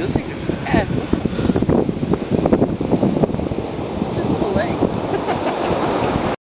music to pass.